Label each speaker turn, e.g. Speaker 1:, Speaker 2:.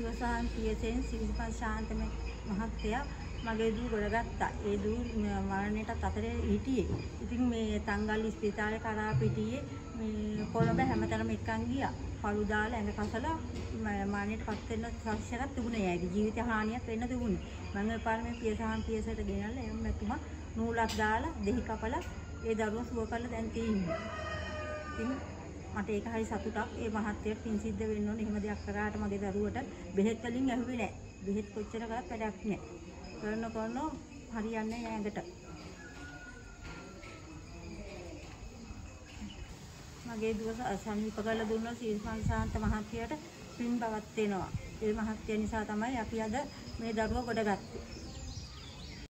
Speaker 1: සුවසහන් පියසෙන් සිරිපත් ශාන්ත මහත්තයා මගේ දූ ගොඩගත්තා. ඒ දූ මරණයටත් අතරේ හිටියේ. ඉතින් මේ තංගල් ස්පිතාලේ කරා පිටියේ මේ කොළඹ හැමතැනම එක්කන් ගියා. පළු දාලා ඇඟ කසලා මරණයට පත් වෙන්න සක්ෂරක් තිබුණේ ඇයි ජීවිත හානියක් වෙන්න තිබුණේ. මම ඒ පාර මේ පියසහන් පියසට ගෙනල්ලා එම් මැතුමා නූලක් දාලා දෙහි කපලා ඒ දරුවා සුව කරලා දැන් තියෙන්නේ. ඉතින් මට ඒක හරි සතුටක්. ඒ මහත්තයට පින් සිද්ධ වෙන්න ඕනේ. එහෙම දෙයක් කරාට මගේ දරුවට බෙහෙත් වලින් ඇහුවේ නැහැ. බෙහෙත් කොච්චර කරත් වැඩක් නැහැ. කරන කරන හරියන්නේ නැහැ ඇඟට. මගේ දුව සමීප කරලා දුන්නා සීල්සංශාන්ත මහත්තයට පින් බවත් වෙනවා. ඒ මහත්තය නිසා තමයි අපි අද මේ දරුවා ගොඩගත්තේ.